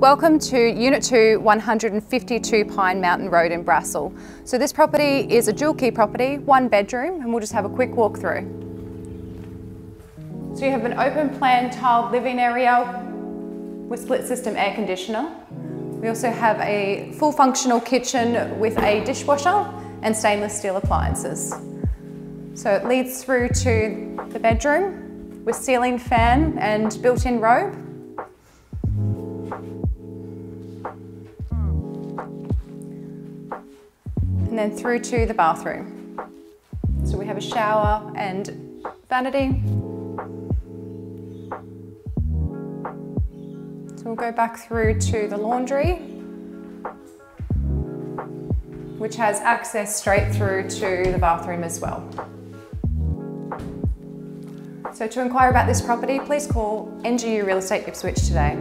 Welcome to Unit 2, 152 Pine Mountain Road in Brassall. So this property is a dual key property, one bedroom, and we'll just have a quick walk through. So you have an open plan tiled living area with split system air conditioner. We also have a full functional kitchen with a dishwasher and stainless steel appliances. So it leads through to the bedroom with ceiling fan and built-in robe. Then through to the bathroom. So we have a shower and vanity. So we'll go back through to the laundry, which has access straight through to the bathroom as well. So to inquire about this property, please call NGU Real Estate Ipswich today.